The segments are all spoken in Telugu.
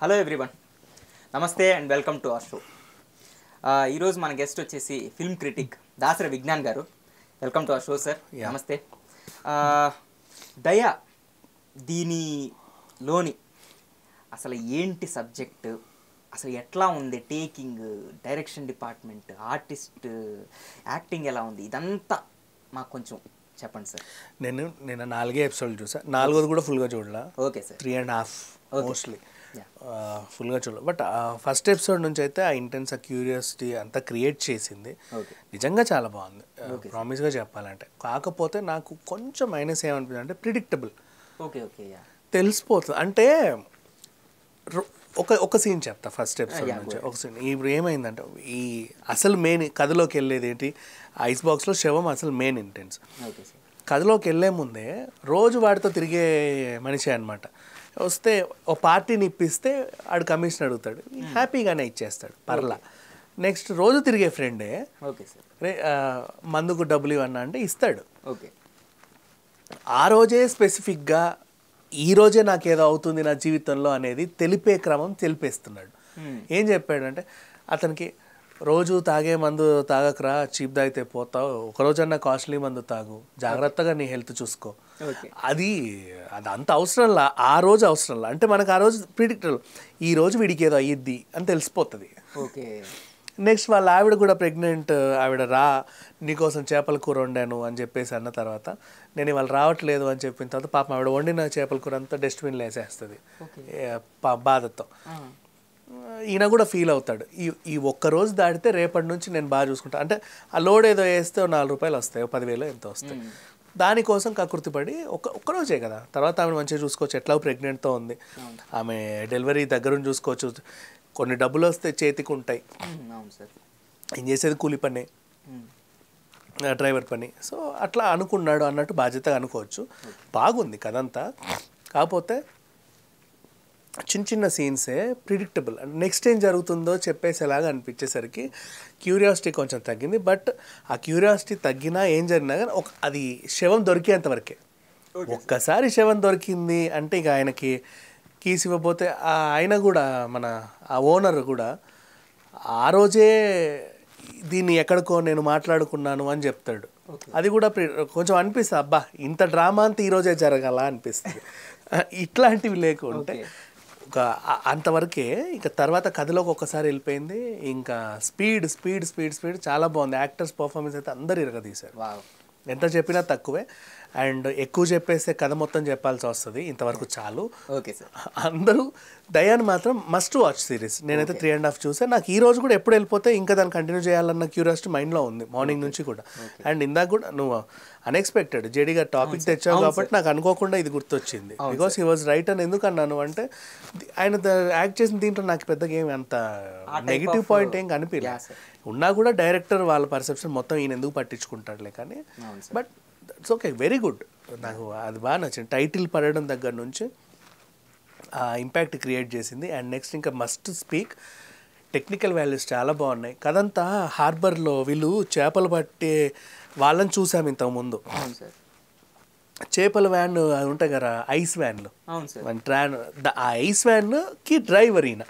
హలో ఎవ్రీవన్ నమస్తే and welcome to our show ఈరోజు మన గెస్ట్ వచ్చేసి ఫిల్మ్ క్రిటిక్ దాసరి విజ్ఞాన్ గారు. Welcome to our show sir. నమస్తే దయా దీనిలోని అసలు ఏంటి సబ్జెక్ట్ అసలు ఎట్లా ఉంది taking direction department artist acting ఎలా ఉంది? ఇదంతా మాకు కొంచెం చెప్పండి సార్ నేను నేను నాలుగే ఎపిసోడ్లు చూసా. నాలుగోది కూడా ఫుల్గా చూడలా. Okay sir three and half. Mostly. ఫుల్గా చూడలే. బట్ ఫస్ట్ ఎపిసోడ్ నుంచి అయితే ఆ ఇంటెన్స్ ఆ క్యూరియాసిటీ అంతా క్రియేట్ చేసింది. నిజంగా చాలా బాగుంది. ప్రామిస్గా చెప్పాలంటే. కాకపోతే నాకు కొంచెం మైనస్ ఏమనిపించింది అంటే ప్రిడిక్టబుల్ ఓకే ఓకే తెలిసిపోతుంది. అంటే ఒక ఒక సీన్ చెప్తా ఫస్ట్ ఎపిసోడ్ yeah, నుంచి. ఒక సీన్ ఇప్పుడు ఏమైందంటే ఈ అసలు మెయిన్ కథలోకి వెళ్ళేది ఏంటి? ఐస్ బాక్స్లో శవం అసలు మెయిన్ ఇంటెన్స్ కథలోకి వెళ్ళే ముందే రోజు వాడితో తిరిగే మనిషి అనమాట వస్తే ఓ పార్టీని ఇప్పిస్తే ఆడు కమిషన్ అడుగుతాడు. హ్యాపీగానే ఇచ్చేస్తాడు. పర్లా. నెక్స్ట్ రోజు తిరిగే ఫ్రెండే ఓకే సార్. రే మందుకు డబ్బులు ఇవన్నా అంటే ఇస్తాడు. ఓకే. ఆ రోజే స్పెసిఫిక్గా ఈ రోజే నాకు ఏదో అవుతుంది నా జీవితంలో అనేది తెలిపే క్రమం తెలిపేస్తున్నాడు. ఏం చెప్పాడంటే అతనికి రోజు తాగే మందు తాగకరా చీప్ తాగితే పోతావు. ఒక రోజన్నా కాస్ట్లీ మందు తాగు. జాగ్రత్తగా నీ హెల్త్ చూసుకో. అది అది అంత అవసరంలా. ఆ రోజు అవసరంలా. అంటే మనకు ఆ రోజు ప్రిడిక్టబుల్ ఈ రోజు వీడికి ఏదో అయ్యిద్ది అని తెలిసిపోతుంది. ఓకే. నెక్స్ట్ వాళ్ళ ఆవిడ కూడా ప్రెగ్నెంట్ ఆవిడ రా నీకోసం చేపల కూర వండాను అని చెప్పేసి అన్న తర్వాత నేను ఇవాళ రావట్లేదు అని చెప్పిన తర్వాత పాపం ఆవిడ వండిన చేపల కూర అంతా డస్ట్బిన్లో వేసేస్తుంది. బాధతో. ఈయన కూడా ఫీల్ అవుతాడు. ఈ ఈ ఒక్క రోజు దాటితే రేపటి నుంచి నేను బాగా చూసుకుంటా. అంటే ఆ లోడ్ ఏదో వేస్తే నాలుగు రూపాయలు వస్తాయి పదివేలు ఎంతో వస్తాయి. దానికోసం కకృతి పడి ఒక ఒక్క రోజే కదా. తర్వాత ఆమె మంచిగా చూసుకోవచ్చు. ఎట్లా ప్రెగ్నెంట్తో ఉంది. ఆమె డెలివరీ దగ్గరుండి చూసుకోవచ్చు. కొన్ని డబ్బులు వస్తే చేతికి ఉంటాయి. ఏం చేసేది? కూలి పని. డ్రైవర్ పని. సో అట్లా అనుకున్నాడు అన్నట్టు బాధ్యతగా అనుకోవచ్చు. బాగుంది కదంతా కాకపోతే చిన్న చిన్న సీన్సే ప్రిడిక్టబుల్ నెక్స్ట్ ఏం జరుగుతుందో చెప్పేసేలాగా అనిపించేసరికి క్యూరియాసిటీ కొంచెం తగ్గింది. బట్ ఆ క్యూరియాసిటీ తగ్గినా ఏం జరిగినా కానీ ఒక అది శవం దొరికేంత వరకే. ఒక్కసారి శవం దొరికింది అంటే ఇక ఆయనకి కీస్ ఇవ్వబోతే ఆ ఆయన కూడా మన ఆ ఓనర్ కూడా ఆ రోజే దీన్ని ఎక్కడికో నేను మాట్లాడుకున్నాను అని చెప్తాడు. అది కూడా ప్రి- కొంచెం అనిపిస్తుంది అబ్బా ఇంత డ్రామా అంతా ఈరోజే జరగాల అనిపిస్తుంది. ఇట్లాంటివి లేకుంటే ఒక అంతవరకే ఇక తర్వాత కథలోకి ఒక్కసారి వెళ్ళిపోయింది. ఇంకా స్పీడ్ స్పీడ్ స్పీడ్ స్పీడ్ చాలా బాగుంది. యాక్టర్స్ పర్ఫార్మెన్స్ అయితే అందరు ఇరగదీశారు. ఎంత చెప్పినా తక్కువే. అండ్ ఎక్కువ చెప్పేస్తే కథ మొత్తం చెప్పాల్సి వస్తుంది. ఇంతవరకు చాలు. ఓకే సార్ అందరూ దయాన్ మాత్రం మస్ట్ వాచ్ సిరీస్ నేనైతే త్రీ అండ్ హాఫ్ చూసా. నాకు ఈ రోజు కూడా ఎప్పుడు వెళ్ళిపోతే ఇంకా దాన్ని కంటిన్యూ చేయాలన్న క్యూరియాసిటీ మైండ్లో ఉంది మార్నింగ్ నుంచి కూడా. అండ్ ఇందాక కూడా నువ్వు అన్ఎక్స్పెక్టెడ్ జేడీగా టాపిక్ తెచ్చావు కాబట్టి నాకు అనుకోకుండా ఇది గుర్తొచ్చింది. బికాస్ హీ వాజ్ రైట్ అని ఎందుకు అన్నాను అంటే ది- ఆయన యాక్ట్ చేసిన దీంట్లో నాకు పెద్దగా ఏమి అంత నెగిటివ్ పాయింట్ ఏం కనిపించలేదు. ఉన్నా కూడా డైరెక్టర్ వాళ్ళ పర్సెప్షన్ మొత్తం ఈయన ఎందుకు పట్టించుకుంటాడులే కానీ but it's okay very good నాకు అది బాగా నచ్చింది. టైటిల్ పడడం దగ్గర నుంచి ఆ ఇంపాక్ట్ క్రియేట్ చేసింది. అండ్ నెక్స్ట్ ఇంకా మస్ట్ స్పీక్ టెక్నికల్ వాల్యూస్ చాలా బాగున్నాయి. కదంతా హార్బర్లో వీళ్ళు చేపలు పట్టే వాళ్ళని చూసాము ఇంతకుముందు చేపల వ్యాన్ అది ఉంటాయి కదా ఐస్ వ్యాన్లు. ట్రాన్ ఆ ఐస్ వ్యాన్కి డ్రైవర్ ఈయన.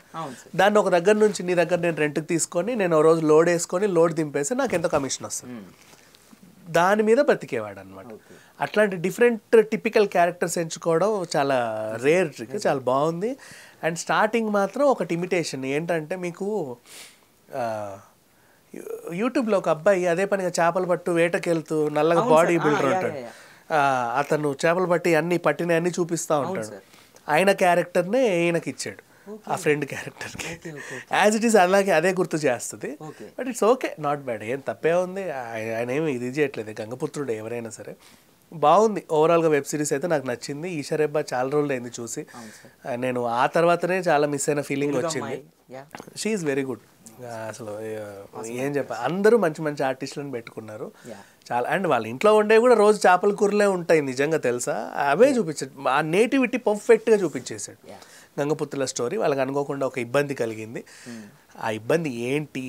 దాన్ని ఒక దగ్గర నుంచి నీ దగ్గర నేను రెంట్కి తీసుకొని నేను ఓ రోజు లోడ్ వేసుకొని లోడ్ దింపేసి నాకు ఎంత కమిషన్ వస్తుంది. దాని మీద బ్రతికేవాడు అనమాట అట్లాంటి డిఫరెంట్ టిపికల్ క్యారెక్టర్స్ ఎంచుకోవడం చాలా రేర్ ట్రిక్ చాలా బాగుంది. అండ్ స్టార్టింగ్ మాత్రం ఒకటి ఇమిటేషన్. ఏంటంటే మీకు యూట్యూబ్లో ఒక అబ్బాయి అదే పనిగా చేపలు పట్టు వేటకెళ్తూ నల్లగా బాడీ బిల్డర్ ఉంటాడు. అతను చేపలు పట్టి అన్ని పట్టిన అన్ని చూపిస్తూ ఉంటాడు. ఆయన క్యారెక్టర్నే ఈయనకి ఇచ్చాడు ఆ ఫ్రెండ్ క్యారెక్టర్కి యాజ్ ఇట్ ఈస్ అలాగే అదే గుర్తు చేస్తుంది. But it's okay not bad ఏం తప్పే ఉంది. ఆయన ఏమి ఇది చేయట్లేదు. గంగపుత్రుడు ఎవరైనా సరే. బాగుంది. ఓవరాల్గా వెబ్ సిరీస్ అయితే నాకు నచ్చింది. ఈషారెబ్బా చాలా రోజులు అయింది చూసి నేను ఆ తర్వాతనే చాలా మిస్ అయిన ఫీలింగ్ వచ్చింది. షీఈ్ వెరీ గుడ్ అసలు ఆ, ఏం చెప్ప అందరూ మంచి మంచి ఆర్టిస్టులను పెట్టుకున్నారు. చాలా అండ్ వాళ్ళ ఇంట్లో ఉండే కూడా రోజు చేపల కూరలే ఉంటాయి నిజంగా తెలుసా? అవే చూపించాడు ఆ నేటివిటీ పర్ఫెక్ట్గా చూపించేశాడు. గంగపుత్రుల స్టోరీ వాళ్ళకి అనుకోకుండా ఒక ఇబ్బంది కలిగింది. ఆ ఇబ్బంది ఏంటి?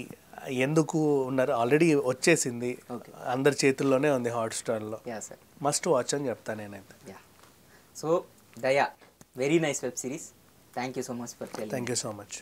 ఎందుకు ఉన్నారు? ఆల్రెడీ వచ్చేసింది. అందరి చేతుల్లోనే ఉంది హాట్స్టార్లో మస్ట్ వాచ్ అని చెప్తాను నేనైతే. Yeah so Daya very nice web series thank you so much for thank you so much